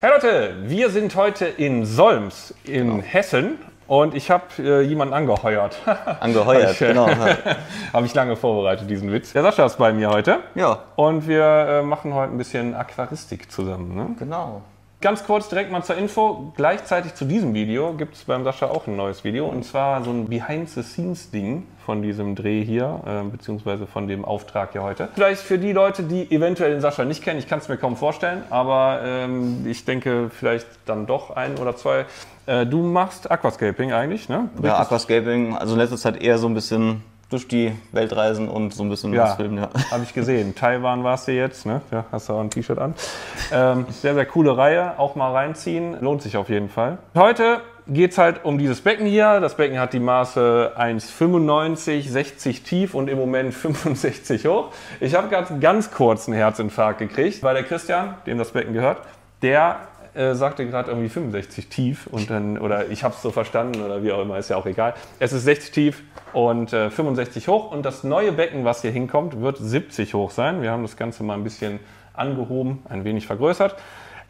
Hey Leute, wir sind heute in Solms in Genau. Hessen und ich habe äh, jemanden angeheuert. Angeheuert, ich, äh, genau. habe ich lange vorbereitet, diesen Witz. Der Sascha ist bei mir heute Ja, und wir äh, machen heute ein bisschen Aquaristik zusammen. Ne? genau. Ganz kurz direkt mal zur Info. Gleichzeitig zu diesem Video gibt es beim Sascha auch ein neues Video. Und zwar so ein Behind-the-Scenes-Ding von diesem Dreh hier, äh, beziehungsweise von dem Auftrag hier heute. Vielleicht für die Leute, die eventuell den Sascha nicht kennen, ich kann es mir kaum vorstellen, aber ähm, ich denke vielleicht dann doch ein oder zwei. Äh, du machst Aquascaping eigentlich, ne? Ja, Aquascaping, also in letzter Zeit eher so ein bisschen durch die Welt reisen und so ein bisschen Ja, was filmen, ja. habe ich gesehen. Taiwan warst du jetzt, ne? Ja, hast du auch ein T-Shirt an. Ähm, sehr, sehr coole Reihe. Auch mal reinziehen. Lohnt sich auf jeden Fall. Heute geht es halt um dieses Becken hier. Das Becken hat die Maße 1,95, 60 tief und im Moment 65 hoch. Ich habe gerade ganz kurz einen Herzinfarkt gekriegt, weil der Christian, dem das Becken gehört, der äh, sagte gerade irgendwie 65 tief und dann, oder ich habe es so verstanden oder wie auch immer, ist ja auch egal. Es ist 60 tief und äh, 65 hoch und das neue Becken, was hier hinkommt, wird 70 hoch sein. Wir haben das Ganze mal ein bisschen angehoben, ein wenig vergrößert.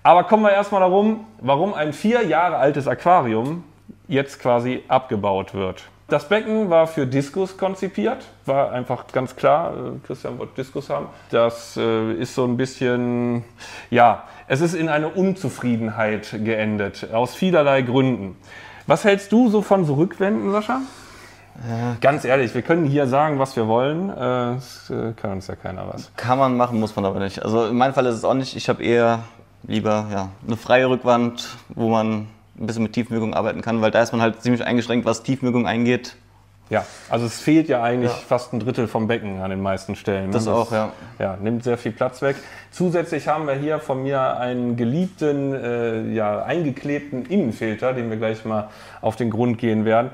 Aber kommen wir erstmal darum, warum ein vier Jahre altes Aquarium jetzt quasi abgebaut wird. Das Becken war für Diskus konzipiert, war einfach ganz klar, äh, Christian wollte Diskus haben. Das äh, ist so ein bisschen, ja, es ist in eine Unzufriedenheit geendet, aus vielerlei Gründen. Was hältst du so von so Rückwänden, Sascha? Ganz ehrlich, wir können hier sagen, was wir wollen. Äh, Es äh, kann uns ja keiner was. Kann man machen, muss man aber nicht. Also in meinem Fall ist es auch nicht. Ich habe eher lieber ja, eine freie Rückwand, wo man ein bisschen mit Tiefwirkung arbeiten kann, weil da ist man halt ziemlich eingeschränkt, was Tiefwirkung eingeht. Ja, also es fehlt ja eigentlich Ja. fast ein Drittel vom Becken an den meisten Stellen. ne? Das auch, ja. Ja, nimmt sehr viel Platz weg. Zusätzlich haben wir hier von mir einen geliebten, äh, ja, eingeklebten Innenfilter, den wir gleich mal auf den Grund gehen werden.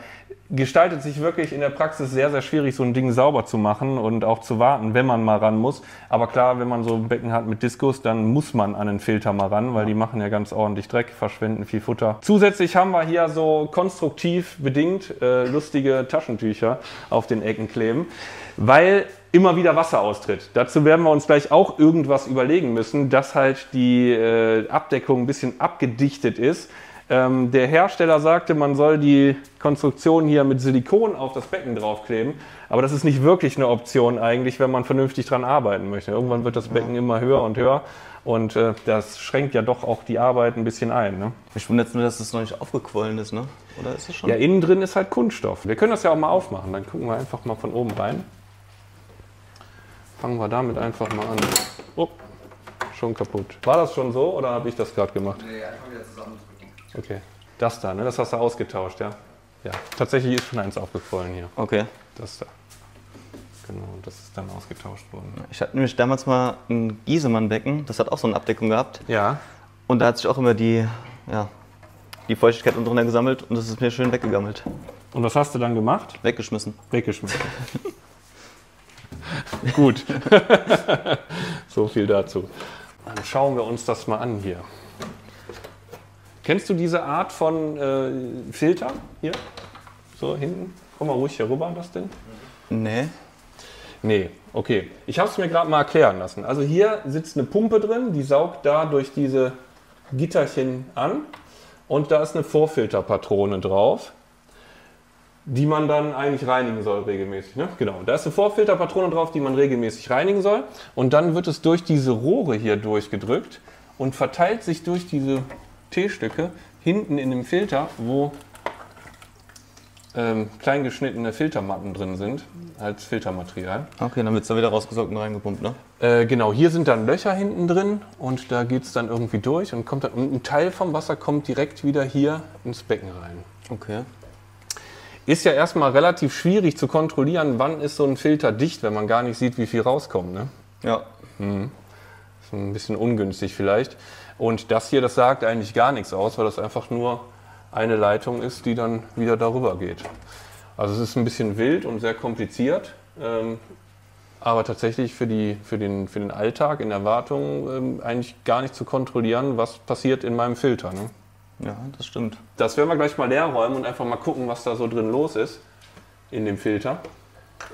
Gestaltet sich wirklich in der Praxis sehr, sehr schwierig, so ein Ding sauber zu machen und auch zu warten, wenn man mal ran muss. Aber klar, wenn man so ein Becken hat mit Diskus, dann muss man an den Filter mal ran, weil die machen ja ganz ordentlich Dreck, verschwenden viel Futter. Zusätzlich haben wir hier so konstruktiv bedingt äh, lustige Taschentücher auf den Ecken kleben, weil immer wieder Wasser austritt. Dazu werden wir uns gleich auch irgendwas überlegen müssen, dass halt die äh, Abdeckung ein bisschen abgedichtet ist. Ähm, der Hersteller sagte, man soll die Konstruktion hier mit Silikon auf das Becken draufkleben, aber das ist nicht wirklich eine Option eigentlich, wenn man vernünftig dran arbeiten möchte. Irgendwann wird das Becken immer höher und höher und äh, das schränkt ja doch auch die Arbeit ein bisschen ein. Ne? Ich wundere jetzt nur, dass das noch nicht aufgequollen ist, ne? Oder ist es schon? Ja, innen drin ist halt Kunststoff. Wir können das ja auch mal aufmachen, dann gucken wir einfach mal von oben rein. Fangen wir damit einfach mal an. Oh, schon kaputt. War das schon so oder habe ich das gerade gemacht? Nee, einfach. Okay. Das da, ne? Das hast du ausgetauscht, ja? Ja. Tatsächlich ist schon eins aufgefallen hier. Okay. Das da. Genau, das ist dann ausgetauscht worden. Ich hatte nämlich damals mal ein Giesemann-Becken, das hat auch so eine Abdeckung gehabt. Ja. Und da hat sich auch immer die, ja, die Feuchtigkeit unten drunter gesammelt und das ist mir schön weggegammelt. Und was hast du dann gemacht? Weggeschmissen. Weggeschmissen. Gut. so viel dazu. Dann schauen wir uns das mal an hier. Kennst du diese Art von äh, Filter hier? So hinten? Komm mal ruhig hier rüber, das Ding. Nee. Nee, okay. Ich habe es mir gerade mal erklären lassen. Also hier sitzt eine Pumpe drin, die saugt da durch diese Gitterchen an. Und da ist eine Vorfilterpatrone drauf, die man dann eigentlich reinigen soll regelmäßig. Ne? Genau, da ist eine Vorfilterpatrone drauf, die man regelmäßig reinigen soll. Und dann wird es durch diese Rohre hier durchgedrückt und verteilt sich durch diese T-Stücke hinten in dem Filter, wo ähm, kleingeschnittene Filtermatten drin sind, als Filtermaterial. Okay, dann wird es da wieder rausgesaugt und reingepumpt, ne? Äh, genau, hier sind dann Löcher hinten drin und da geht es dann irgendwie durch und kommt dann, und ein Teil vom Wasser kommt direkt wieder hier ins Becken rein. Okay. Ist ja erstmal relativ schwierig zu kontrollieren, wann ist so ein Filter dicht, wenn man gar nicht sieht, wie viel rauskommt. Ne? Ja. Ist ein bisschen ungünstig vielleicht. Und das hier, das sagt eigentlich gar nichts aus, weil das einfach nur eine Leitung ist, die dann wieder darüber geht. Also es ist ein bisschen wild und sehr kompliziert, ähm, aber tatsächlich für, die, für, den, für den Alltag in der Wartung ähm, eigentlich gar nicht zu kontrollieren, was passiert in meinem Filter. Ne? Ja, das stimmt. Das werden wir gleich mal leer räumen und einfach mal gucken, was da so drin los ist in dem Filter.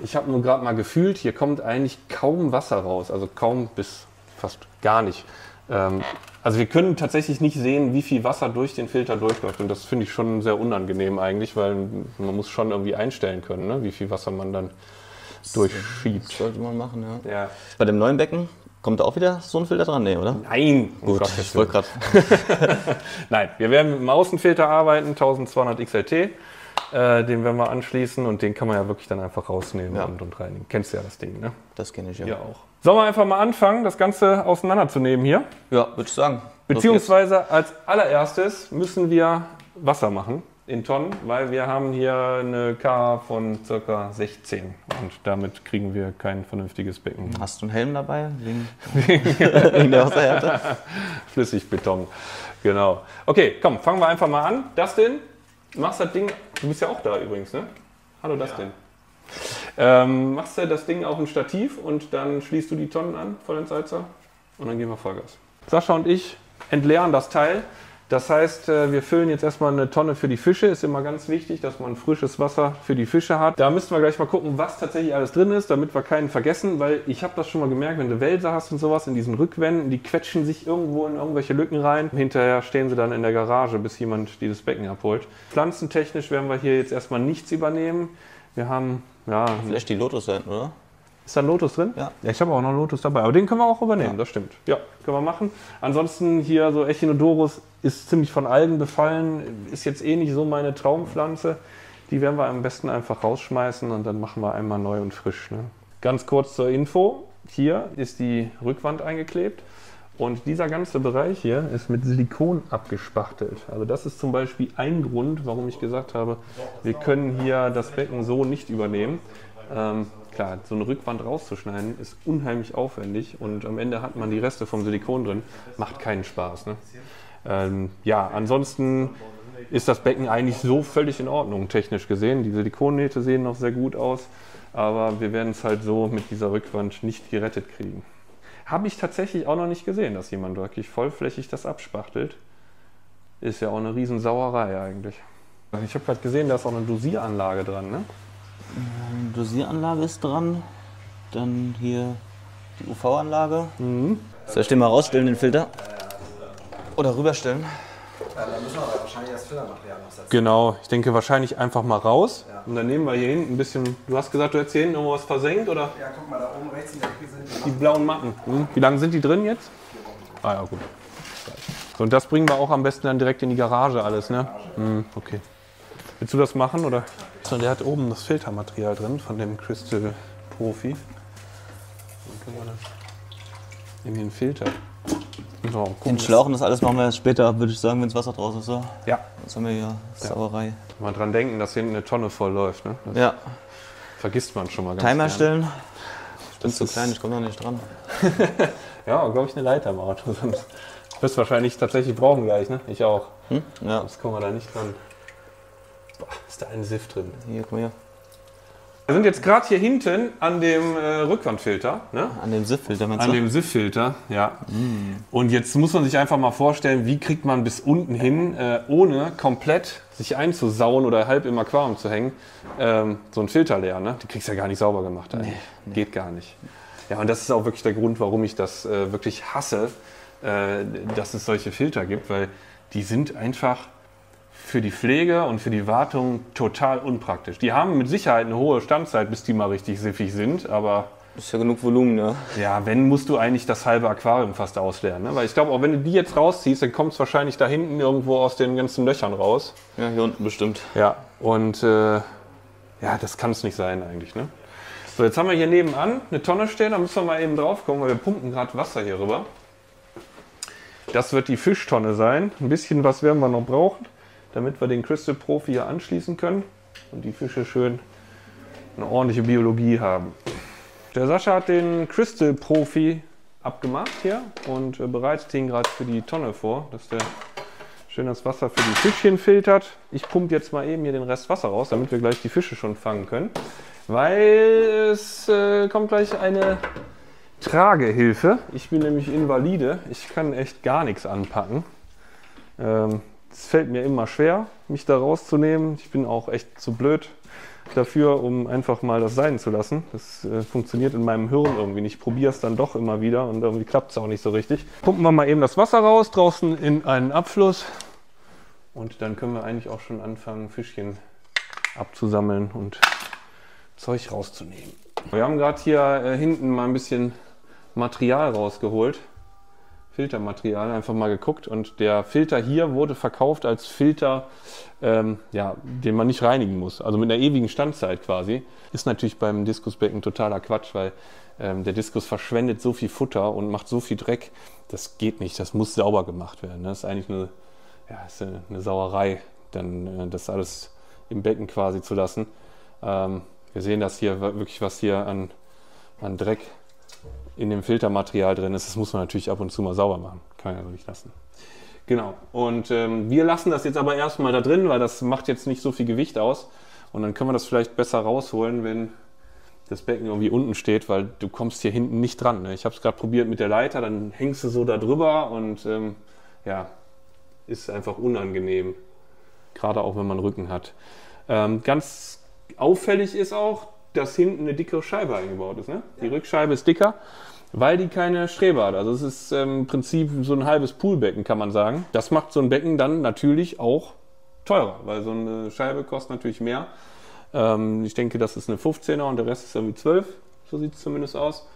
Ich habe nur gerade mal gefühlt, hier kommt eigentlich kaum Wasser raus, also kaum bis fast gar nicht. Ähm, also wir können tatsächlich nicht sehen, wie viel Wasser durch den Filter durchläuft. Und das finde ich schon sehr unangenehm eigentlich, weil man muss schon irgendwie einstellen können, ne? wie viel Wasser man dann durchschiebt. Das sollte man machen, ja. Ja. Bei dem neuen Becken kommt da auch wieder so ein Filter dran? Nee, oder? Nein! Gut, Gottes ich wollte gerade. Nein, wir werden mit dem Außenfilter arbeiten, 1200 XLT. Äh, den werden wir anschließen und den kann man ja wirklich dann einfach rausnehmen Ja. und, und reinigen. Kennst du ja das Ding, ne? Das kenne ich ja. Ja auch. Sollen wir einfach mal anfangen, das Ganze auseinanderzunehmen hier? Ja, würde ich sagen. Beziehungsweise als allererstes müssen wir Wasser machen in Tonnen, weil wir haben hier eine K von ca. 16 und damit kriegen wir kein vernünftiges Becken. Hast du einen Helm dabei? Wegen, wegen der Wasserhärte? Flüssigbeton. Genau. Okay, komm, fangen wir einfach mal an. Dustin, du machst das Ding, du bist ja auch da übrigens, ne? Hallo Dustin. Ähm, machst du das Ding auf ein Stativ und dann schließt du die Tonnen an vor den Salzer und dann gehen wir Vollgas. Sascha und ich entleeren das Teil. Das heißt, äh, wir füllen jetzt erstmal eine Tonne für die Fische. Ist immer ganz wichtig, dass man frisches Wasser für die Fische hat. Da müssten wir gleich mal gucken, was tatsächlich alles drin ist, damit wir keinen vergessen, weil ich habe das schon mal gemerkt, wenn du Wälse hast und sowas in diesen Rückwänden, die quetschen sich irgendwo in irgendwelche Lücken rein. Hinterher stehen sie dann in der Garage, bis jemand dieses Becken abholt. Pflanzentechnisch werden wir hier jetzt erstmal nichts übernehmen. Wir haben, ja, Vielleicht die Lotus da hinten, oder? Ist da ein Lotus drin? Ja. ich habe auch noch einen Lotus dabei, aber den können wir auch übernehmen, das stimmt. Ja, können wir machen. Ansonsten hier so Echinodorus ist ziemlich von Algen befallen, ist jetzt eh nicht so meine Traumpflanze. Die werden wir am besten einfach rausschmeißen und dann machen wir einmal neu und frisch. Ne? Ganz kurz zur Info. Hier ist die Rückwand eingeklebt und dieser ganze Bereich hier ist mit Silikon abgespachtelt. Also das ist zum Beispiel ein Grund, warum ich gesagt habe, wir können hier das Becken so nicht übernehmen. Ähm, klar, so eine Rückwand rauszuschneiden ist unheimlich aufwendig und am Ende hat man die Reste vom Silikon drin. Macht keinen Spaß. Ne? Ähm, ja, ansonsten ist das Becken eigentlich so völlig in Ordnung, technisch gesehen. Die Silikonnähte sehen noch sehr gut aus, aber wir werden es halt so mit dieser Rückwand nicht gerettet kriegen. Habe ich tatsächlich auch noch nicht gesehen, dass jemand wirklich vollflächig das abspachtelt. Ist ja auch eine Riesensauerei eigentlich. Ich habe gerade gesehen, da ist auch eine Dosieranlage dran, ne? Dosieranlage ist dran. Dann hier die UV-Anlage. Soll ich den mal rausstellen, den Filter? Oder rüberstellen? Ja, dann müssen wir aber wahrscheinlich das Filtermaterial noch setzen. Genau, ich denke wahrscheinlich einfach mal raus. Und dann nehmen wir hier hinten ein bisschen. Du hast gesagt, du hättest hier hinten irgendwo was versenkt oder? Ja, guck mal, da oben rechts in der Ecke sind Die blauen Matten. Hm? Wie lange sind die drin jetzt? Ah ja, gut. So, und das bringen wir auch am besten dann direkt in die Garage alles, ne? Hm, okay. Willst du das machen oder? So, der hat oben das Filtermaterial drin von dem Crystal Profi. Dann können wir das in den Filter. Gucken, Den Schlauch und das alles machen wir später, würde ich sagen, wenn das Wasser draußen ist. So. Ja, Jetzt haben wir hier Sauerei. mal dran denken, dass hinten eine Tonne voll läuft. Ne? Das Ja, vergisst man schon mal ganz Timer stellen. Ich bin Das zu klein, ich komme noch nicht dran. Ja, glaube ich, eine Leiter im Auto. Sonst wirst du wahrscheinlich tatsächlich brauchen gleich, ne? Ich auch. Hm? Ja, Sonst kommen wir da nicht dran. Boah, ist da ein Siff drin. hier, guck mal hier. Wir sind jetzt gerade hier hinten an dem äh, Rückwandfilter, ne? An dem SIF-Filter meinst An du? dem SIF-Filter, ja. Und jetzt muss man sich einfach mal vorstellen, wie kriegt man bis unten hin, äh, ohne komplett sich einzusauen oder halb im Aquarium zu hängen, ähm, so einen Filter leer, ne? Die kriegst du ja gar nicht sauber gemacht. eigentlich. Geht gar nicht. Ja, und das ist auch wirklich der Grund, warum ich das äh, wirklich hasse, äh, dass es solche Filter gibt, weil die sind einfach für die Pflege und für die Wartung total unpraktisch. Die haben mit Sicherheit eine hohe Standzeit, bis die mal richtig siffig sind, aber Ist ja genug Volumen, ja. ja, wenn, musst du eigentlich das halbe Aquarium fast ausleeren. Ne? Weil ich glaube, auch wenn du die jetzt rausziehst, dann kommt es wahrscheinlich da hinten irgendwo aus den ganzen Löchern raus. Ja, hier unten bestimmt. Ja, und äh, ja, das kann es nicht sein eigentlich. Ne? So, jetzt haben wir hier nebenan eine Tonne stehen, da müssen wir mal eben drauf gucken, weil wir pumpen gerade Wasser hier rüber. Das wird die Fischtonne sein. Ein bisschen was werden wir noch brauchen, damit wir den Crystal Profi hier anschließen können und die Fische schön eine ordentliche Biologie haben. Der Sascha hat den Crystal Profi abgemacht hier und äh, bereitet ihn gerade für die Tonne vor, dass der schön das Wasser für die Fischchen filtert. Ich pumpe jetzt mal eben hier den Rest Wasser raus, damit wir gleich die Fische schon fangen können. Weil es äh, kommt gleich eine Tragehilfe. Ich bin nämlich Invalide. Ich kann echt gar nichts anpacken. Ähm, es fällt mir immer schwer, mich da rauszunehmen. Ich bin auch echt zu blöd. dafür, um einfach mal das sein zu lassen. Das äh, funktioniert in meinem Hirn irgendwie nicht. Ich probiere es dann doch immer wieder und irgendwie klappt es auch nicht so richtig. Pumpen wir mal eben das Wasser raus, draußen in einen Abfluss. Und dann können wir eigentlich auch schon anfangen, Fischchen abzusammeln und Zeug rauszunehmen. Wir haben gerade hier äh, hinten mal ein bisschen Material rausgeholt. Filtermaterial einfach mal geguckt und der Filter hier wurde verkauft als Filter, ähm, ja, den man nicht reinigen muss, also mit einer ewigen Standzeit quasi. Ist natürlich beim Diskusbecken totaler Quatsch, weil ähm, der Diskus verschwendet so viel Futter und macht so viel Dreck. Das geht nicht, das muss sauber gemacht werden. Das ist eigentlich eine, ja, ist eine, Sauerei, dann äh, das alles im Becken quasi zu lassen. Ähm, wir sehen das hier wirklich, was hier an, an Dreck in dem Filtermaterial drin ist, das muss man natürlich ab und zu mal sauber machen. Kann man ja nicht lassen. Genau. Und ähm, wir lassen das jetzt aber erstmal da drin, weil das macht jetzt nicht so viel Gewicht aus. Und dann können wir das vielleicht besser rausholen, wenn das Becken irgendwie unten steht, weil du kommst hier hinten nicht dran. Ne? Ich habe es gerade probiert mit der Leiter, dann hängst du so da drüber und ähm, ja, ist einfach unangenehm. Gerade auch wenn man Rücken hat. Ähm, ganz auffällig ist auch, dass hinten eine dickere Scheibe eingebaut ist. Ne? Die Rückscheibe ist dicker weil die keine Strebe hat. Also es ist ähm, im Prinzip so ein halbes Poolbecken, kann man sagen. Das macht so ein Becken dann natürlich auch teurer, weil so eine Scheibe kostet natürlich mehr. Ähm, ich denke, das ist eine 15er und der Rest ist irgendwie 12, so sieht es zumindest aus.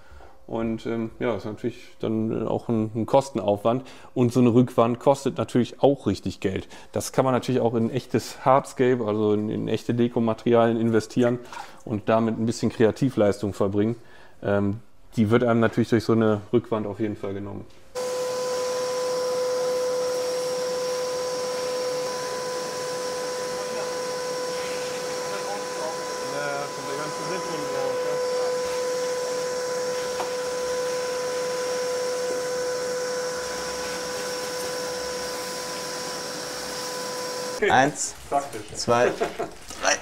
Und ähm, ja, ist natürlich dann auch ein, ein, Kostenaufwand. Und so eine Rückwand kostet natürlich auch richtig Geld. Das kann man natürlich auch in echtes Hardscape, also in, in echte Dekomaterialien investieren und damit ein bisschen Kreativleistung verbringen. Ähm, die wird einem natürlich durch so eine Rückwand auf jeden Fall genommen. Eins, zwei, drei.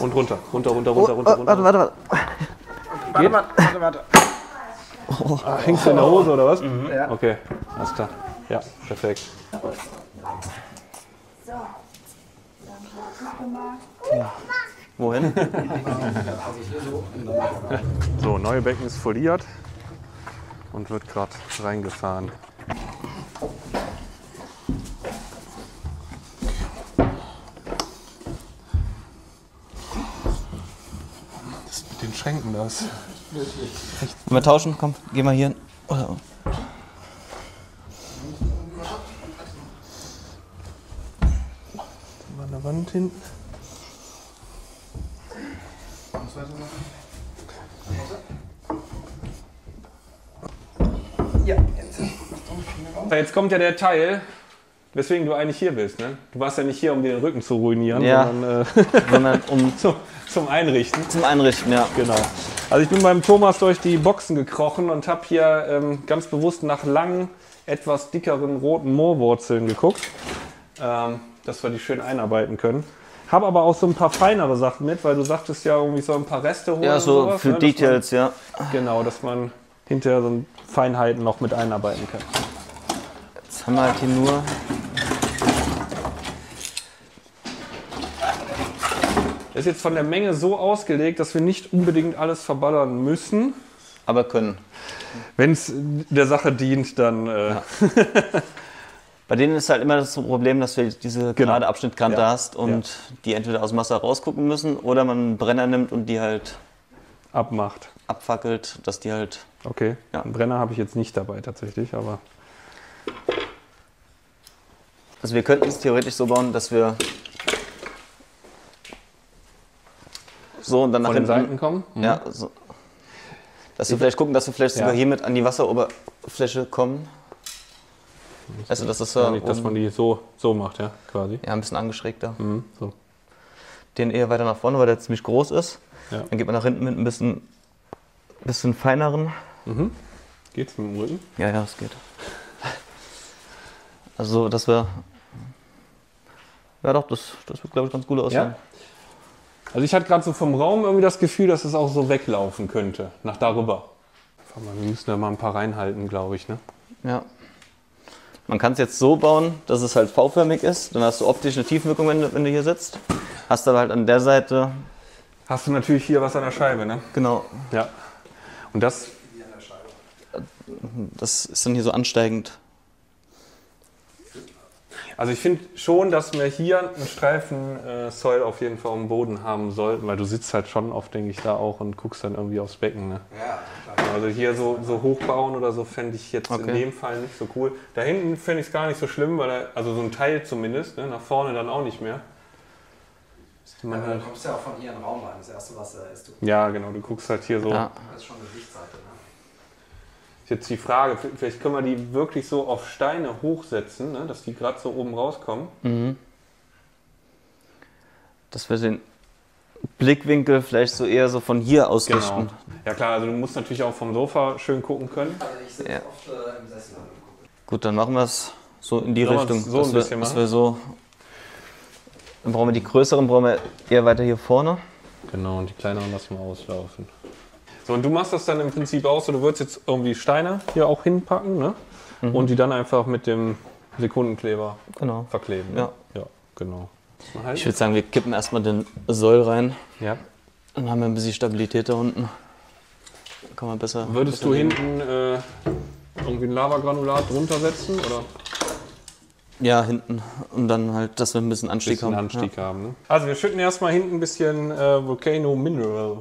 Und runter, runter, runter, runter, runter, oh, runter. Warte, warte, warte. Warte, warte, warte, warte. Ah, hängst du in der Hose oder was? Mhm. Ja. Okay, alles klar. Ja, perfekt. So, dann gemacht. Wohin? So, neue Becken ist foliert und wird gerade reingefahren. Schränken das. Wollen wir tauschen? Komm, geh mal hier hin. Oder- Mal an der Wand hinten. Ja, jetzt. Jetzt kommt ja der Teil, weswegen du eigentlich hier bist. Ne? Du warst ja nicht hier, um dir den Rücken zu ruinieren, Ja. sondern äh, Sondern um zum, zum Einrichten. zum Einrichten, ja. Genau. Also ich bin beim Thomas durch die Boxen gekrochen und habe hier ähm, ganz bewusst nach langen, etwas dickeren roten Moorwurzeln geguckt, ähm, dass wir die schön einarbeiten können. Habe aber auch so ein paar feinere Sachen mit, weil du sagtest ja irgendwie so ein paar Reste holen. Ja, so sowas, für ne, dass man- Details, ja. Genau, dass man hinterher so Feinheiten noch mit einarbeiten kann. Jetzt haben wir halt hier nur. Ist jetzt von der Menge so ausgelegt, dass wir nicht unbedingt alles verballern müssen. Aber können. Wenn es der Sache dient, dann äh, Bei denen ist halt immer das Problem, dass du diese Genau. gerade Abschnittkante Ja. hast und die entweder aus dem Wasser rausgucken müssen oder man einen Brenner nimmt und die halt abmacht. abfackelt, dass die halt. Okay, Ja. einen Brenner habe ich jetzt nicht dabei tatsächlich, aber Also wir könnten es theoretisch so bauen, dass wir so und dann nach von den hinten. Seiten kommen. Mhm. Ja, so. Dass wir vielleicht gucken, dass wir vielleicht Ja. sogar hiermit an die Wasseroberfläche kommen. Also das ist Ja, ja, nicht, dass man die so, so macht, ja, quasi. ja ein bisschen angeschrägter. Mhm, so. Den eher weiter nach vorne, weil der ziemlich groß ist. Ja. Dann geht man nach hinten mit ein bisschen, bisschen feineren. Mhm. Geht's mit dem Rücken? Ja, ja, es geht. Also, so, dass wir. Ja, doch, das, das wird, glaube ich, ganz gut aussehen. Also ich hatte gerade so vom Raum irgendwie das Gefühl, dass es auch so weglaufen könnte, nach darüber. Wir müssen da mal ein paar reinhalten, glaube ich. Ne? Ja. Man kann es jetzt so bauen, dass es halt V-förmig ist. Dann hast du optisch eine Tiefenwirkung, wenn du, wenn du hier sitzt. Hast aber halt an der Seite, Hast du natürlich hier was an der Scheibe, ne? genau, Ja. Und das, das ist dann hier so ansteigend. Also ich finde schon, dass wir hier einen Streifen äh, Soil auf jeden Fall am Boden haben sollten, weil du sitzt halt schon oft, denke ich, da auch und guckst dann irgendwie aufs Becken, ne? Ja, klar. Also hier so, so hochbauen oder so fände ich jetzt in Okay. dem Fall nicht so cool. Da hinten fände ich es gar nicht so schlimm, weil er, also so ein Teil zumindest, ne? nach vorne dann auch nicht mehr. Man Aber du halt, kommst ja auch von hier in den Raum rein. Das erste, was da ist, du ja, genau, du guckst halt hier so. Ja. das ist schon eine Sichtseite. Ne? Ist jetzt die Frage, vielleicht können wir die wirklich so auf Steine hochsetzen, ne? dass die gerade so oben rauskommen. Mhm. Dass wir den Blickwinkel vielleicht so eher so von hier ausrichten. Genau. Ja klar, also du musst natürlich auch vom Sofa schön gucken können. Also ich sitze Ja. oft äh, im Sessel und gucke. Gut, dann machen wir es so in die Sollen Richtung. so dass ein wir, bisschen dass machen? wir so. Dann brauchen wir die größeren, brauchen wir eher weiter hier vorne. Genau, und die kleineren lassen wir auslaufen. So, und du machst das dann im Prinzip auch so, du würdest jetzt irgendwie Steine hier auch hinpacken, ne? Und die dann einfach mit dem Sekundenkleber Genau. verkleben. Ne? Ja. Ja, genau. Halten. Ich würde sagen, wir kippen erstmal den Soll rein. ja. Dann haben wir ein bisschen Stabilität da unten. Dann kann man besser. Würdest besser du hinten äh, irgendwie ein Lavagranulat drunter setzen oder Ja, hinten. Und dann halt, dass wir ein bisschen Anstieg bisschen haben. Anstieg haben? Ne? Also wir schütten erstmal hinten ein bisschen äh, Volcano Mineral,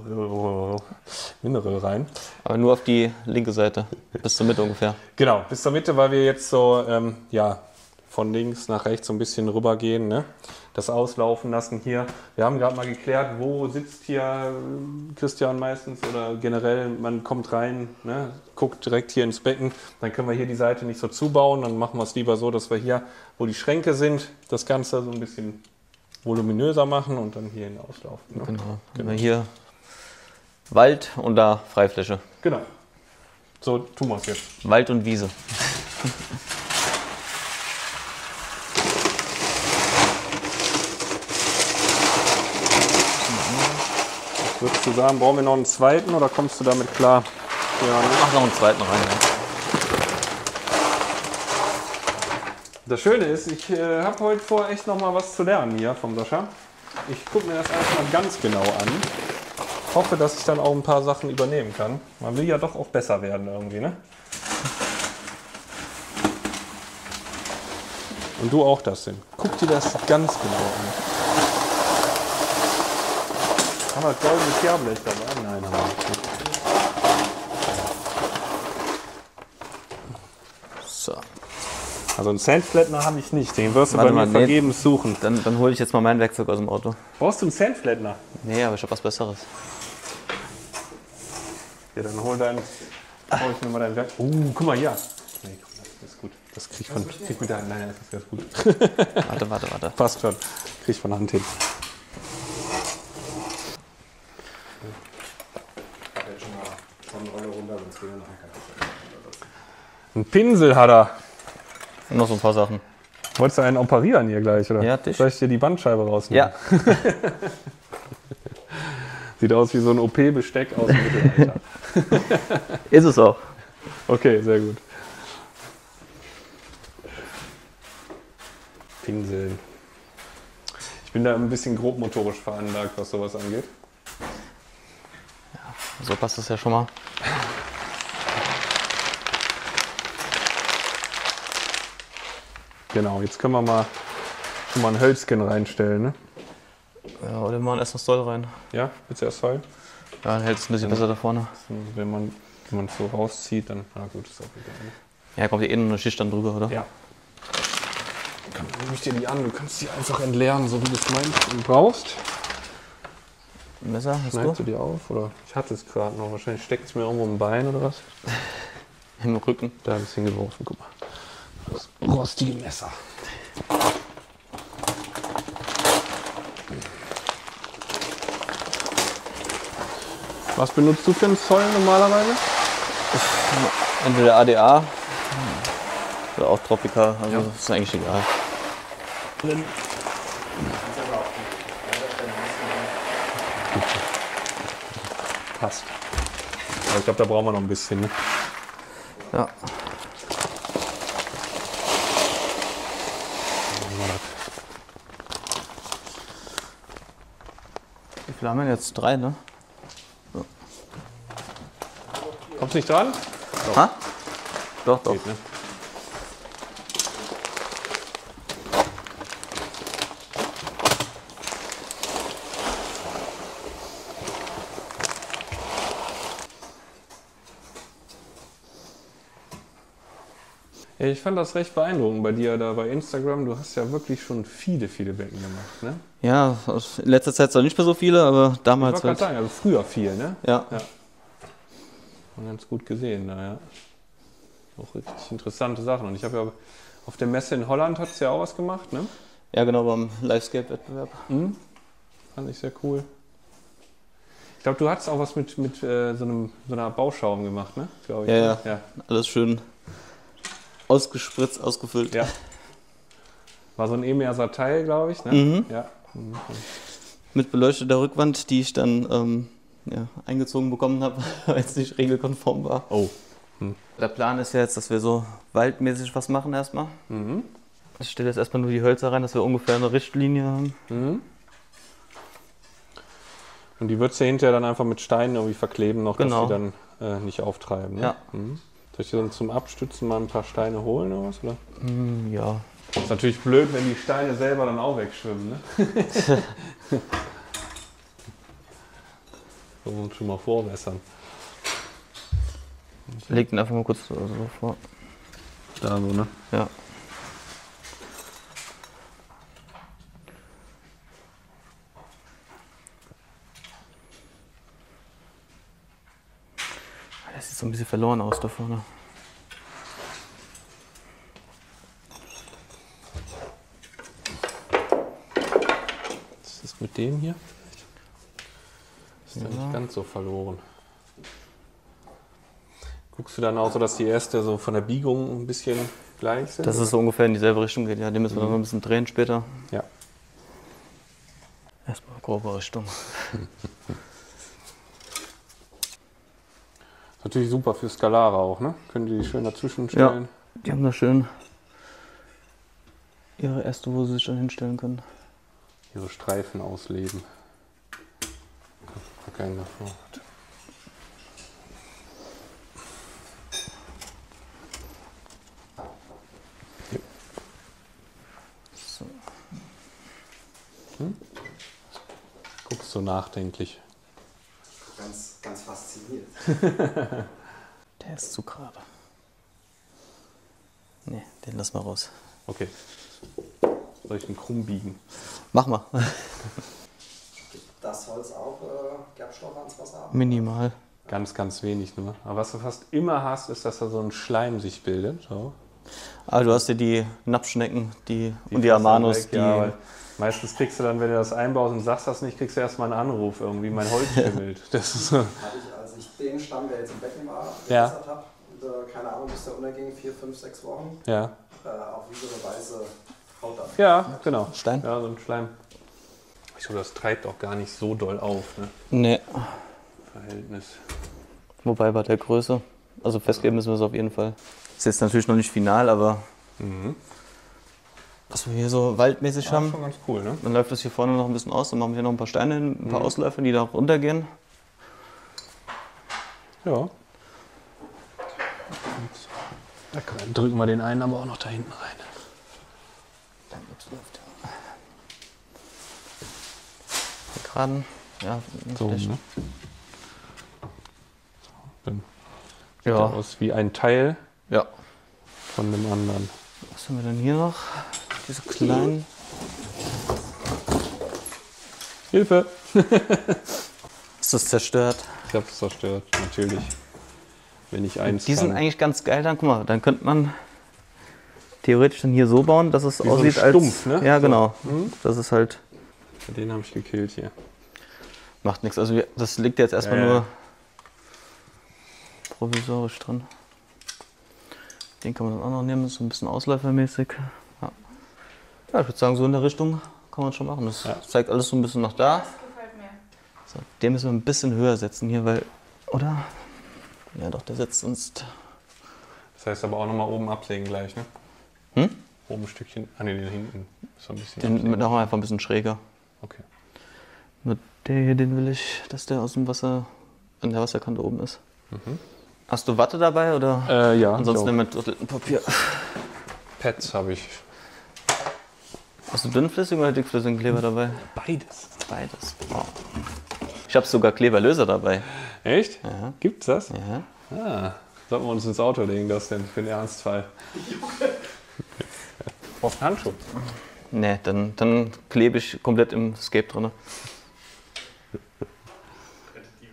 Mineral rein. Ja. Aber nur auf die linke Seite. Bis zur Mitte ungefähr. Genau, bis zur Mitte, weil wir jetzt so, ähm, ja, von links nach rechts so ein bisschen rüber gehen, ne? das auslaufen lassen hier. Wir haben gerade mal geklärt, wo sitzt hier äh, Christian meistens oder generell, man kommt rein, ne? guckt direkt hier ins Becken, dann können wir hier die Seite nicht so zubauen, dann machen wir es lieber so, dass wir hier, wo die Schränke sind, das Ganze so ein bisschen voluminöser machen und dann hier hinauslaufen. Ne? Genau. Wir hier Wald und da Freifläche. Genau. So tun wir es jetzt. Wald und Wiese. Würdest du sagen, brauchen wir noch einen zweiten oder kommst du damit klar? Ja, ne? Mach noch einen zweiten rein. Ja. Das Schöne ist, ich äh, habe heute vor, echt noch mal was zu lernen hier vom Sascha. Ich gucke mir das erstmal ganz genau an. Hoffe, dass ich dann auch ein paar Sachen übernehmen kann. Man will ja doch auch besser werden irgendwie, ne? Und du auch das denn. Guck dir das ganz genau an. Haben wir das goldene Kehrblech dabei? Nein, haben wir nicht. So. Also einen Sandflattener habe ich nicht. Den wirst du Warte bei mir mal, nee. vergebens suchen. Dann, dann hole ich jetzt mal mein Werkzeug aus dem Auto. Brauchst du einen Sandflattener? Nee, aber ich habe was Besseres. Ja, dann hol dein. Hol ich mir mal dein Werk. Oh, guck mal hier. Nee, komm, das ist gut. Das krieg ich von. Krieg mit der Hand. Nein, das ist ganz gut. Warte, warte, warte. Passt schon. Krieg ich von Hand hin. Ich habe jetzt schon mal Sonnenrolle runter, sonst gehen wir nachher kein Ein Pinsel hat er. Und noch so ein paar Sachen. Wolltest du einen operieren hier gleich, oder? Ja, dich. Soll ich dir die Bandscheibe rausnehmen? Ja. Sieht aus wie so ein OP-Besteck aus dem Mittelalter. Ist es auch. Okay, sehr gut. Pinseln. Ich bin da ein bisschen grobmotorisch veranlagt, was sowas angeht. So passt das ja schon mal. Genau, jetzt können wir mal schon mal ein Hölzchen reinstellen. Ne? Ja, oder wir machen erst noch Soll rein. Ja, willst du erst fallen? Ja, dann hält es ein bisschen besser da vorne. Wenn man wenn man es so rauszieht, dann. Na gut, ist auch egal. ne? Ja, kommt hier eh noch eine Schicht dann drüber, oder? Ja. Dann nehme ich dir die an, du kannst die einfach entleeren, so wie du es meinst und brauchst. Ein Messer, hast Schneidest du? du die auf? Oder ich hatte es gerade noch. Wahrscheinlich steckt es mir irgendwo im Bein oder was? Im Rücken. Da habe ich es hingeworfen, guck mal. Das rostige Messer. Was benutzt du für einen Zoll normalerweise? Entweder ADA oder auch Tropica. Also ist eigentlich egal. Passt. Aber ich glaube, da brauchen wir noch ein bisschen. Ne? Viele haben wir jetzt? Drei, ne? Kommst nicht dran? Ha? Doch, doch. Geht, ne? Ich fand das recht beeindruckend bei dir da bei Instagram. Du hast ja wirklich schon viele, viele Becken gemacht, ne? Ja, in letzter Zeit zwar nicht mehr so viele, aber Ich damals wollte gerade halt. sagen, also früher viel, ne? Ja. Ja. Und ganz gut gesehen, naja. Auch richtig interessante Sachen. Und ich habe ja auf der Messe in Holland hat es ja auch was gemacht, ne? ja, genau, beim Livescape-Wettbewerb. Fand ich sehr cool. Ich glaube, du hattest auch was mit, mit äh, so, einem, so einer Bauschaum gemacht, ne? Ich. Ja, ne? ja. ja. Alles schön ausgespritzt, ausgefüllt. Ja. War so ein emerser Teil, glaube ich, ne? Mhm. Ja. Mit beleuchteter Rückwand, die ich dann ähm, ja, eingezogen bekommen habe, weil es nicht regelkonform war. Oh. Der Plan ist ja jetzt, dass wir so waldmäßig was machen erstmal. Mhm. Ich stelle jetzt erstmal nur die Hölzer rein, dass wir ungefähr eine Richtlinie haben. Mhm. Und die würdest du hinterher dann einfach mit Steinen irgendwie verkleben, noch, Genau. dass die dann äh, nicht auftreiben. Ne? Ja. Mhm. Soll ich dir dann zum Abstützen mal ein paar Steine holen oder was? Oder? Hm, ja. Ist natürlich blöd, wenn die Steine selber dann auch wegschwimmen. Ne? so uns schon mal vorwässern. Leg den einfach mal kurz so vor. Da so, ne? Ja. So ein bisschen verloren aus da vorne. Was ist mit dem hier? Ist ja nicht ganz so verloren. Guckst du dann auch so, dass die erste so von der Biegung ein bisschen gleich sind? Dass es so ungefähr in dieselbe Richtung geht. Ja, den müssen wir dann noch ein bisschen drehen später. ja. Erstmal grobe Richtung. Ist natürlich super für Skalare auch, ne? Können die schön dazwischen stellen. Die haben da schön ihre erste, wo sie sich dann hinstellen können. Ihre Streifen ausleben. Gar keinen davor. So. Guckst so nachdenklich. Fasziniert. Der ist zu gerade. Nee, den lassen wir raus. Okay. Soll ich ihn krumm biegen? Mach mal. Das Holz auch äh, Gerbstoffe ans Wasser haben? Minimal. Ganz, ganz wenig nur. Aber was du fast immer hast, ist, dass da so ein Schleim sich bildet. So. Aber du hast ja die Nappschnecken die, und die frisst dann Amanos, weg, die. ja, meistens kriegst du dann, wenn du das einbaust und sagst das nicht, kriegst du erstmal einen Anruf, irgendwie mein Holz schimmelt. Das ist so. Hatte ich, den Stamm, der jetzt im Becken war, Ja. gewässert habe, äh, keine Ahnung, bis der unterging, vier, fünf, sechs Wochen, Ja. äh, auf eine weiße Haut da. Ja, genau. Stein? Ja, so ein Schleim. Ich glaube, das treibt auch gar nicht so doll auf, ne? Nee. Verhältnis. Wobei bei der Größe. Also festgeben müssen wir es auf jeden Fall. Ist jetzt natürlich noch nicht final, aber Mhm. was wir hier so waldmäßig Ja, haben, schon ganz cool, ne? dann läuft das hier vorne noch ein bisschen aus. Dann machen wir hier noch ein paar Steine hin, ein paar Ausläufer, die da runtergehen. Ja. Da kann- drücken wir den einen aber auch noch da hinten rein. Hier geraden. Ja, So, ne? Dann sieht Ja. aus wie ein Teil ja. von dem anderen. Was haben wir denn hier noch? Diese kleinen. Hilfe! Ist das zerstört? Ich hab's zerstört, natürlich. Wenn ich eins Die sind kann. eigentlich ganz geil dann. Guck mal, dann könnte man theoretisch dann hier so bauen, dass es Wie so ein aussieht Stumpf, als. ne? Ja, So. genau. Mhm. Das ist halt. Den habe ich gekillt hier. Macht nichts. Also wir, das liegt jetzt erstmal ja. nur provisorisch drin. Den kann man dann auch noch nehmen, so ein bisschen ausläufermäßig. Ja, ja ich würde sagen, so in der Richtung kann man schon machen. Das Ja. zeigt alles so ein bisschen nach da. So, den müssen wir ein bisschen höher setzen hier, weil. Oder? Ja, doch, der setzt sonst. Das heißt aber auch nochmal oben absägen gleich, ne? Hm? Oben ein Stückchen. Ah ne, den hinten. So ein bisschen. Den machen wir einfach ein bisschen schräger. Okay. Nur Der hier, den will ich, dass der aus dem Wasser, an der Wasserkante oben ist. Hast du Watte dabei oder? Äh, ja. Ansonsten so. mit Toilettenpapier. Pads habe ich. Hast du dünnflüssigen oder dickflüssigen Kleber dabei? Beides. Beides. Wow. Ich habe sogar Kleberlöser dabei. Echt? Ja. Gibt's das? Ja. Ah, sollten wir uns ins Auto legen, das denn für den Ernstfall. Brauchst du einen Handschuh? Nee, dann, dann klebe ich komplett im Scape drin.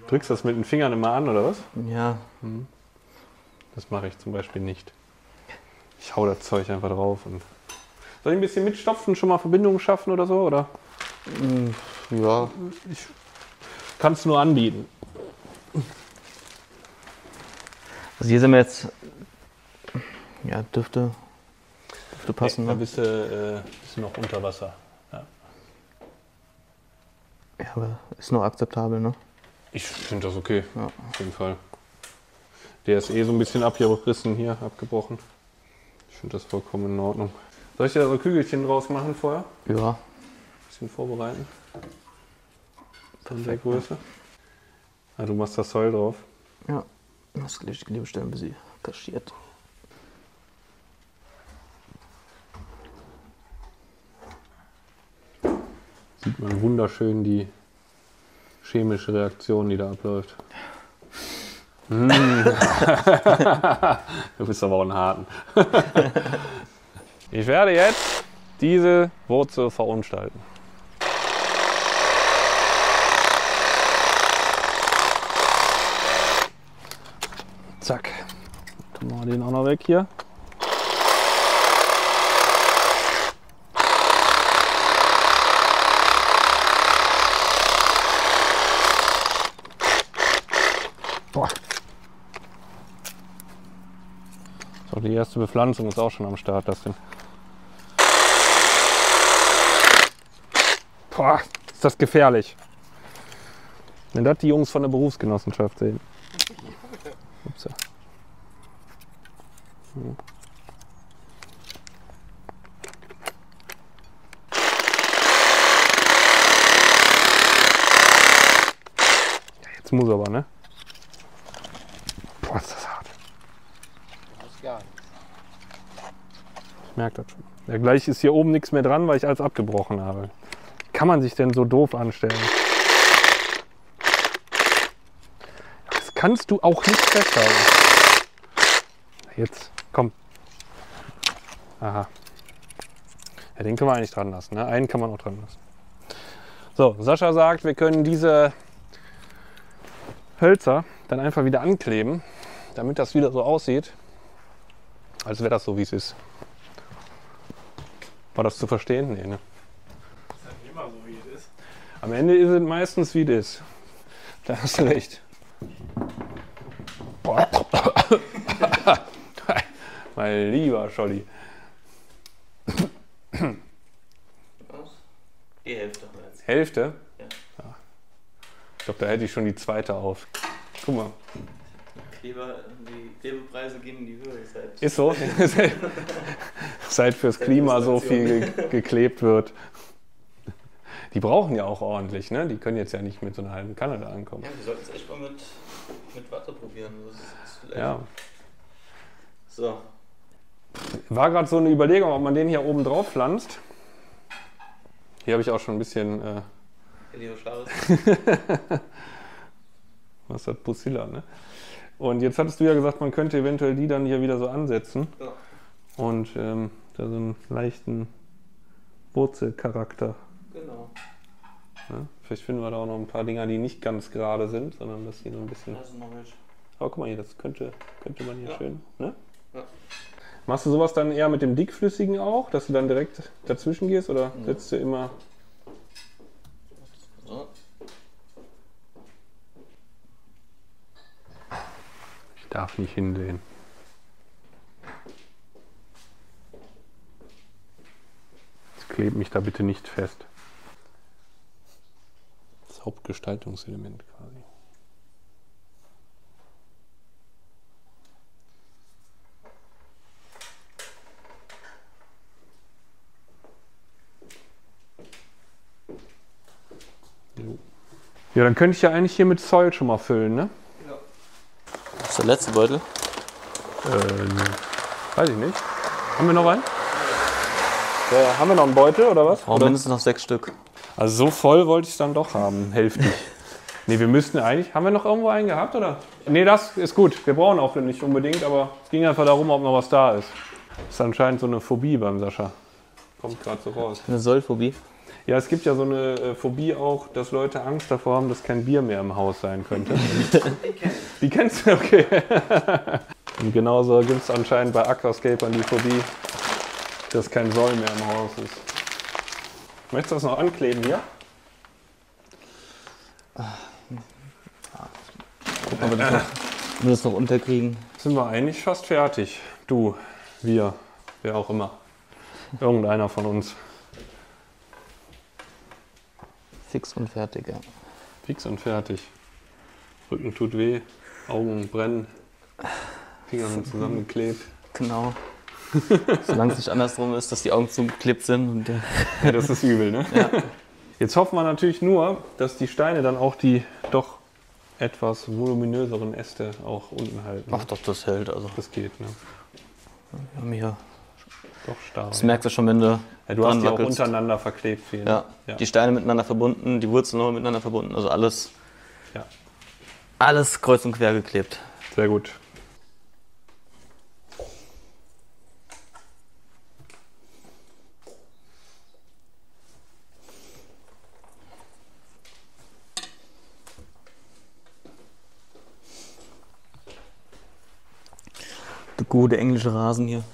Drückst das mit den Fingern immer an, oder was? Ja, Das mache ich zum Beispiel nicht. Ich hau das Zeug einfach drauf und. Soll ich ein bisschen mitstopfen, schon mal Verbindungen schaffen oder so? Oder ja. Kannst du nur anbieten? Also hier sind wir jetzt. Ja, dürfte, dürfte passen. Da Ne? bist du, äh, bist du noch unter Wasser. Ja. Ja, aber ist noch akzeptabel, ne? Ich finde das okay, Ja. auf jeden Fall. Der ist eh so ein bisschen abgerissen hier, abgebrochen. Ich finde das vollkommen in Ordnung. Soll ich dir da so Kügelchen draus machen vorher? Ja. bisschen vorbereiten. Von der Größe. Ah, du machst das Zoll drauf. Ja. Das gleich die Klebestellen bis sie kaschiert. Sieht man wunderschön die chemische Reaktion, die da abläuft. Mm. du bist aber auch ein Harten. ich werde jetzt diese Wurzel verunstalten. Zack. Tun wir den auch noch weg hier. Boah. So, die erste Bepflanzung ist auch schon am Start, das Ding. Boah, ist das gefährlich. Wenn das die Jungs von der Berufsgenossenschaft sehen. Hm. Ja, Jetzt muss aber, ne? Boah, ist das hart. Ich merke das schon. Ja, gleich ist hier oben nichts mehr dran, weil ich alles abgebrochen habe. Wie kann man sich denn so doof anstellen? Das kannst du auch nicht festhalten. Jetzt. Aha. Ja, den können wir eigentlich dran lassen. Ne? Einen kann man auch dran lassen. So, Sascha sagt, wir können diese Hölzer dann einfach wieder ankleben, damit das wieder so aussieht, als wäre das so, wie es ist. War das zu verstehen? Nee, ne? Immer so wie es ist. Am Ende ist es meistens, wie es ist. Da hast du recht. Mein lieber Scholli. Die Hälfte. Hälfte? Ja. Ja. Ich glaube, da hätte ich schon die zweite auf. Guck mal. Kleber, die Klebepreise gehen in die Höhe. Ist halt Ist so. Seit fürs Klima so viel ge geklebt wird. Die brauchen ja auch ordentlich, ne? Die können jetzt ja nicht mit so einer halben Kanne da ankommen. Ja, wir sollten es echt mal mit, mit Watte probieren. Ja. So. War gerade so eine Überlegung, ob man den hier oben drauf pflanzt. Hier habe ich auch schon ein bisschen, äh, was hat Pusilla, ne? Und jetzt hattest du ja gesagt, man könnte eventuell die dann hier wieder so ansetzen Ja. und ähm, da so einen leichten Wurzelcharakter. Genau. Ne? Vielleicht finden wir da auch noch ein paar Dinger, die nicht ganz gerade sind, sondern dass die so ein bisschen. Ist noch. Aber guck mal hier, das könnte, könnte man hier Ja. schön. Ne? Ja. Machst du sowas dann eher mit dem dickflüssigen auch, dass du dann direkt dazwischen gehst oder setzt du immer So. Ich darf nicht hinsehen. Jetzt klebt mich da bitte nicht fest. Das Hauptgestaltungselement quasi. Ja, dann könnte ich ja eigentlich hier mit Soil schon mal füllen, ne? Das ist der letzte Beutel. Ähm, weiß ich nicht. Haben wir noch einen? Ja, haben wir noch einen Beutel oder was? Brauchen mindestens noch sechs Stück. Also so voll wollte ich es dann doch haben, hälftig. nee, wir müssten eigentlich. Haben wir noch irgendwo einen gehabt oder? Nee, das ist gut. Wir brauchen auch nicht unbedingt, aber es ging einfach darum, ob noch was da ist. Das ist anscheinend so eine Phobie beim Sascha. Kommt gerade so raus. Eine Sollphobie. Ja, es gibt ja so eine äh, Phobie auch, dass Leute Angst davor haben, dass kein Bier mehr im Haus sein könnte. Die kennst du, okay. Und genauso gibt es anscheinend bei Aquascapern die Phobie, dass kein Soll mehr im Haus ist. Möchtest du das noch ankleben hier? Gucken, ob wir das noch, ob wir das noch unterkriegen. Sind wir eigentlich fast fertig. Du, wir, wer auch immer. Irgendeiner von uns. Fix und fertig, ja. Fix und fertig. Rücken tut weh, Augen brennen, Finger sind zusammengeklebt. Genau. Solange es nicht andersrum ist, dass die Augen zugeklebt sind. Und Ja, das ist übel, ne? Ja. Jetzt hoffen wir natürlich nur, dass die Steine dann auch die doch etwas voluminöseren Äste auch unten halten. Ach doch, das hält. Also, Das geht, ne? wir haben hier, Doch stark. das merkst du schon, wenn du, Ja, du hast die auch untereinander verklebt viel. ne? ja, Ja. die Steine miteinander verbunden, die Wurzeln noch miteinander verbunden. Also alles, Ja. alles kreuz und quer geklebt. Sehr gut. Der gute englische Rasen hier.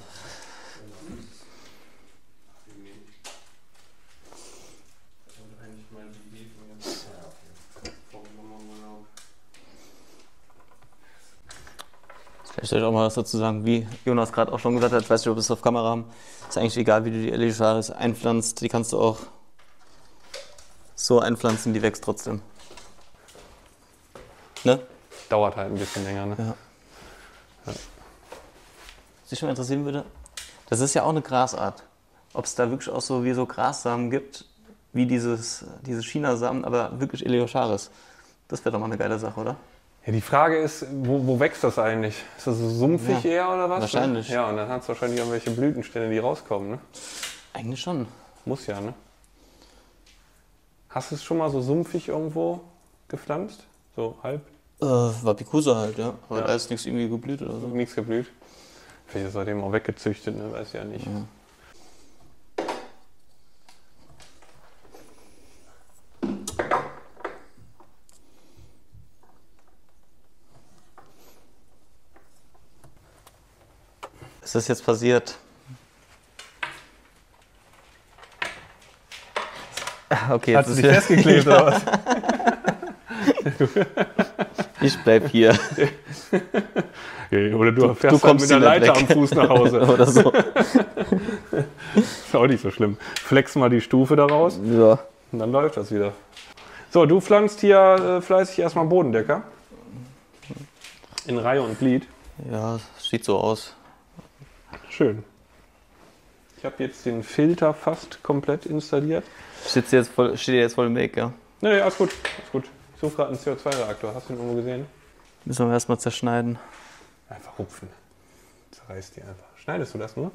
Soll ich auch mal was dazu sagen, wie Jonas gerade auch schon gesagt hat, ich weiß nicht, ob wir es auf Kamera haben. Ist eigentlich egal, wie du die Elisaris einpflanzt, die kannst du auch so einpflanzen, die wächst trotzdem. Ne? Dauert halt ein bisschen länger, ne? Ja. Was mich schon mal interessieren würde, das ist ja auch eine Grasart. Ob es da wirklich auch so wie so Grassamen gibt, wie dieses, diese Chinasamen, aber wirklich Eleoscharis. Das wäre doch mal eine geile Sache, oder? Ja, die Frage ist, wo, wo wächst das eigentlich? Ist das so sumpfig Ja, eher oder was? wahrscheinlich. Ne? Ja, und dann hat es wahrscheinlich irgendwelche Blütenstände, die rauskommen, ne? Eigentlich schon. Muss ja, ne? Hast du es schon mal so sumpfig irgendwo gepflanzt? So halb? Äh, Wapikusa halt, ja. Aber Ja. da ist nichts irgendwie geblüht oder so. Nichts geblüht? Vielleicht ist seitdem auch weggezüchtet, ne? Weiß ich ja nicht. Ja. Es ist jetzt passiert. Ah, Okay, Hat jetzt sie dich festgeklebt oder was? ich bleib hier. Oder du, fährst du kommst halt mit einer nicht Leiter weg. am Fuß nach Hause. oder so. Ist auch nicht so schlimm. Flex mal die Stufe daraus Ja. und dann läuft das wieder. So, du pflanzt hier äh, fleißig erstmal Bodendecker. In Reihe und Glied. ja, sieht so aus. Schön. Ich habe jetzt den Filter fast komplett installiert. Steht jetzt voll, steht jetzt voll im Weg, ja. Nee, nee, alles gut. Alles gut. Ich suche gerade einen CO2-Reaktor. Hast du ihn irgendwo gesehen? Müssen wir erstmal zerschneiden. Einfach rupfen. Zerreißt die einfach. Schneidest du das nur?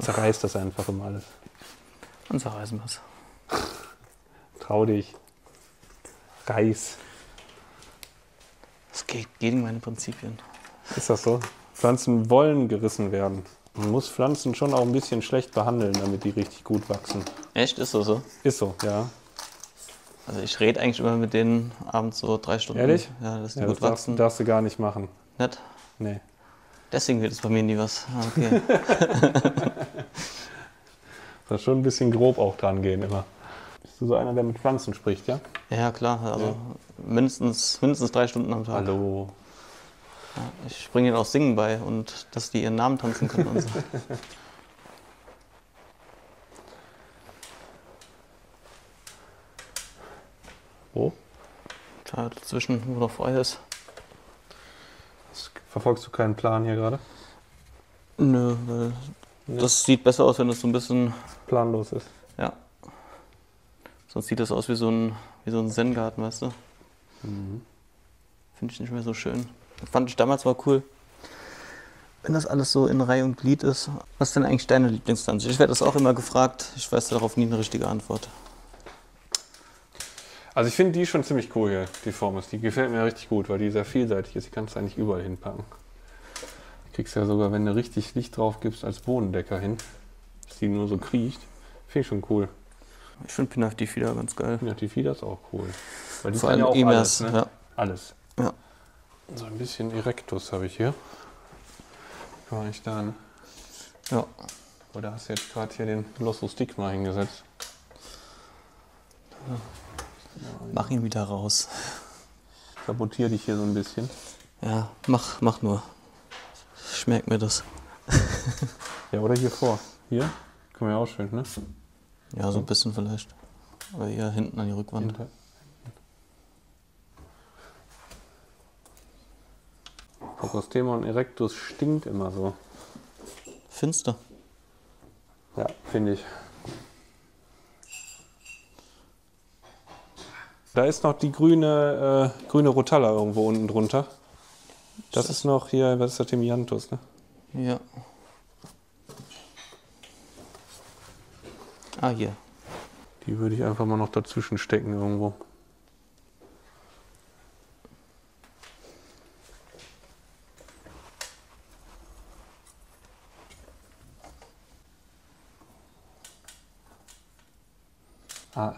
Zerreißt das einfach immer alles. Und zerreißen wir es. Trau dich. Reiß. Das geht gegen meine Prinzipien. Ist das so? Pflanzen wollen gerissen werden. Man muss Pflanzen schon auch ein bisschen schlecht behandeln, damit die richtig gut wachsen. Echt, ist das so? Ist so, ja. Also ich rede eigentlich immer mit denen abends so drei Stunden. Ehrlich? Ja, dass die ja das gut darfst, wachsen. darfst du gar nicht machen. Nett. Nee. Deswegen wird es bei mir nie was. Ah, okay. Da schon ein bisschen grob auch dran gehen immer. Bist du so einer, der mit Pflanzen spricht, ja? ja, klar. Also mindestens, mindestens drei Stunden am Tag. Hallo. Ja, ich bringe ihnen auch Singen bei und dass die ihren Namen tanzen können und so. Wo? Da dazwischen, wo noch frei ist. Verfolgst du keinen Plan hier gerade? Nö, weil das sieht besser aus, wenn es so ein bisschen. Planlos ist. Ja. Sonst sieht das aus wie so ein, wie so ein Zen-Garten, weißt du? Finde ich nicht mehr so schön. Fand ich damals mal cool. Wenn das alles so in Reihe und Glied ist, was ist denn eigentlich deine Lieblingstanz? Ich werde das auch immer gefragt. Ich weiß darauf nie eine richtige Antwort. Also ich finde die schon ziemlich cool hier, die Form ist. Die gefällt mir richtig gut, weil die sehr vielseitig ist. Die kannst du eigentlich überall hinpacken. Du kriegst ja sogar, wenn du richtig Licht drauf gibst, als Bodendecker hin, dass die nur so kriecht. Finde ich schon cool. Ich finde Pinaf die Fieder ganz geil. Die Fieder ist auch cool. Weil die Vor kann ja allem auch Emers. alles, ne? Ja. Alles. Ja. So ein bisschen Erectus habe ich hier. Kann man eigentlich da, ne? ja. Oder hast du jetzt gerade hier den Losso Stigma hingesetzt? Mach ihn wieder raus. Sabotier dich hier so ein bisschen. Ja, mach, mach nur. Ich merke mir das. Ja, oder hier vor. Hier? Können wir auch schön, ne? Ja, so ein bisschen vielleicht. Aber hier hinten an die Rückwand. Hinter. Procrastemon erectus stinkt immer so. Finster. Ja, finde ich. Da ist noch die grüne, äh, grüne Rotalla irgendwo unten drunter. Das ist noch hier, was ist das, Timianthus, ne? Ja. Ah, hier. Die würde ich einfach mal noch dazwischen stecken irgendwo.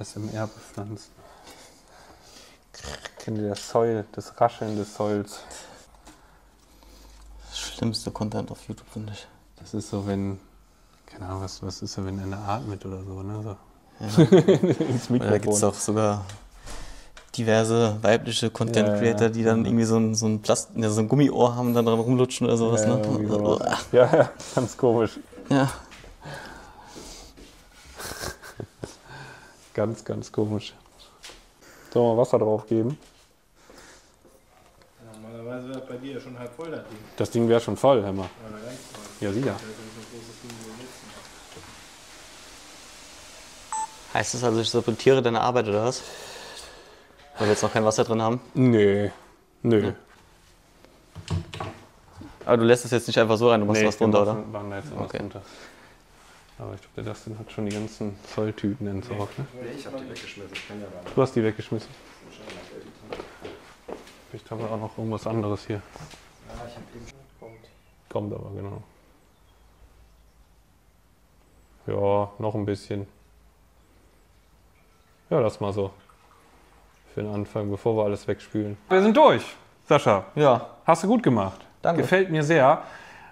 ASMR bepflanzen. Kennt ihr das Soil, das Rascheln des Soils? Das schlimmste Content auf YouTube, finde ich. Das ist so, wenn, keine Ahnung, was, was ist so, wenn einer atmet oder so, ne? So. Ins Weil Da gibt es auch sogar diverse weibliche Content Ja, ja, Creator, die dann irgendwie so ein, so ein, Plast ja, so ein Gummiohr haben und dann dran rumlutschen oder sowas. Ja, ne? ja, ja, ganz komisch. ja. Ganz, ganz komisch. Sollen wir mal Wasser drauf geben? Normalerweise wäre das bei dir ja schon halb voll, das Ding. Das Ding wäre schon voll, Hämmer. Ja, sicher. Wir. Heißt das also, ich sabotiere deine Arbeit oder was? Weil wir jetzt noch kein Wasser drin haben. Nee. Nö. Aber du lässt es jetzt nicht einfach so rein, du machst nee, was drunter, wir oder? machen- machen da jetzt was Okay. drunter. Aber ich glaube, der Dustin hat schon die ganzen Zolltüten entsorgt. Ne? Nee, ich hab die weggeschmissen. Ich kann ja gar nicht. Du hast die weggeschmissen. Vielleicht haben wir auch noch irgendwas anderes hier. Ja, ich hab eben. Kommt. Kommt aber, genau. Ja, noch ein bisschen. Ja, lass mal so. Für den Anfang, bevor wir alles wegspülen. Wir sind durch, Sascha. Ja. Hast du gut gemacht. Danke. Gefällt mir sehr.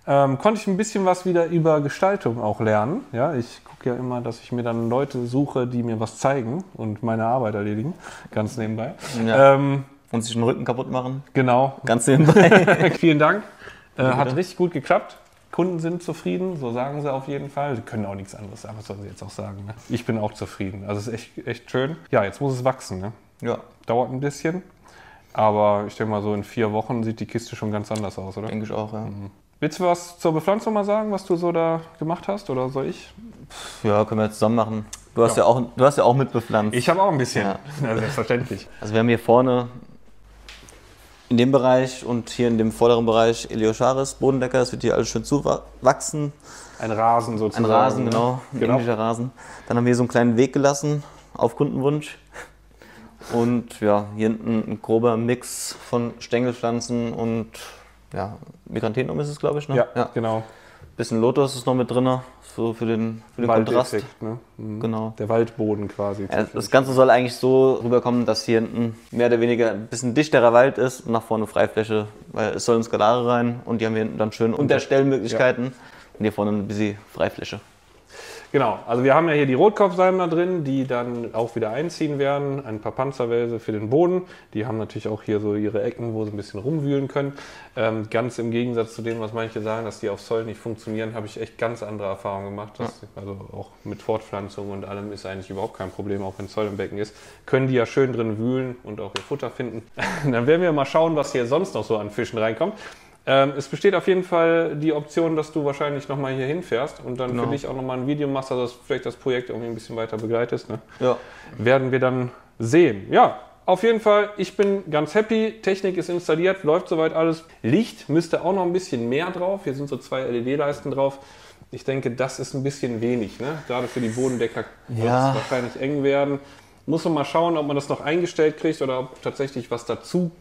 Ähm, konnte ich ein bisschen was wieder über Gestaltung auch lernen. Ja, ich gucke ja immer, dass ich mir dann Leute suche, die mir was zeigen und meine Arbeit erledigen. Ganz nebenbei. Ja. Ähm, Und sich den Rücken kaputt machen. genau. Ganz nebenbei. Vielen Dank. Äh, hat richtig gut geklappt. Kunden sind zufrieden, so sagen sie auf jeden Fall. Sie können auch nichts anderes sagen, was sollen sie jetzt auch sagen. Ne? Ich bin auch zufrieden. Also es ist echt, echt schön. Ja, jetzt muss es wachsen. Ne? ja, Dauert ein bisschen. Aber ich denke mal, so in vier Wochen sieht die Kiste schon ganz anders aus, oder? denke ich auch, ja. Willst du was zur Bepflanzung mal sagen, was du so da gemacht hast? Oder soll ich? Ja, können wir zusammen machen. Du hast Ja. ja, auch, du hast ja auch mitbepflanzt. Ich habe auch ein bisschen. Ja. Ja. selbstverständlich. Also wir haben hier vorne in dem Bereich und hier in dem vorderen Bereich Eliocharis, Bodendecker, das wird hier alles schön zuwachsen. Ein Rasen Ein sozusagen. Rasen, ne? genau, ein Genau. englischer Rasen. Dann haben wir hier so einen kleinen Weg gelassen, auf Kundenwunsch. Und ja, hier hinten ein grober Mix von Stängelpflanzen und ja, Migrantenum ist es, glaube ich. Ne? Ja, genau. Bisschen Lotus ist noch mit drin, so für den, für den Kontrast. Ne? Mhm. Genau. Der Waldboden quasi. Ja, das Ganze soll eigentlich so rüberkommen, dass hier hinten mehr oder weniger ein bisschen dichterer Wald ist und nach vorne Freifläche, weil es sollen Skalare rein und die haben hier hinten dann schön Unterstellmöglichkeiten und hier vorne ein bisschen Freifläche. Genau, also wir haben ja hier die Rotkopfsalmen da drin, die dann auch wieder einziehen werden. Ein paar Panzerwälse für den Boden. Die haben natürlich auch hier so ihre Ecken, wo sie ein bisschen rumwühlen können. Ähm, ganz im Gegensatz zu dem, was manche sagen, dass die auf Soil nicht funktionieren, habe ich echt ganz andere Erfahrungen gemacht. Das, Also auch mit Fortpflanzung und allem ist eigentlich überhaupt kein Problem, auch wenn Soil im Becken ist. Können die ja schön drin wühlen und auch ihr Futter finden. dann werden wir mal schauen, was hier sonst noch so an Fischen reinkommt. Ähm, es besteht auf jeden Fall die Option, dass du wahrscheinlich nochmal hier hinfährst und dann Genau. für dich auch nochmal ein Video machst, also dass du vielleicht das Projekt irgendwie ein bisschen weiter begleitest. Ne? Ja. Werden wir dann sehen. Ja, auf jeden Fall, ich bin ganz happy. Technik ist installiert, läuft soweit alles. Licht müsste auch noch ein bisschen mehr drauf. Hier sind so zwei LED-Leisten drauf. Ich denke, das ist ein bisschen wenig. Ne? Gerade für die Bodendecker wird Ja. es wahrscheinlich eng werden. Muss man mal schauen, ob man das noch eingestellt kriegt oder ob tatsächlich was dazu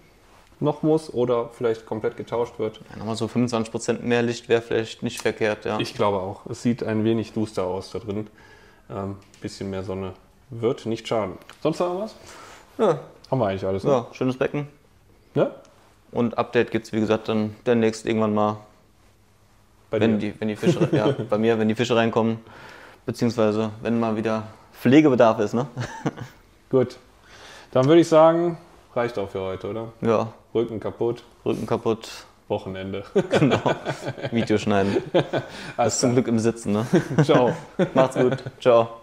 noch muss oder vielleicht komplett getauscht wird. Ja, nochmal so 25% mehr Licht wäre vielleicht nicht verkehrt, ja. Ich glaube auch. Es sieht ein wenig duster aus da drin. Ähm, bisschen mehr Sonne wird nicht schaden. Sonst noch was? ja, Haben wir eigentlich alles. Ne? ja, schönes Becken. Ne? Und Update gibt es, wie gesagt, dann demnächst irgendwann mal, Bei wenn dir. die, wenn die Fische, ja, bei mir, wenn die Fische reinkommen, beziehungsweise wenn mal wieder Pflegebedarf ist, ne? Gut. Dann würde ich sagen, reicht auch für heute, oder? Ja, Rücken kaputt, Rücken kaputt, Wochenende. Video schneiden. Ist zum Glück im Sitzen, ne? Ciao. Macht's gut. Ciao.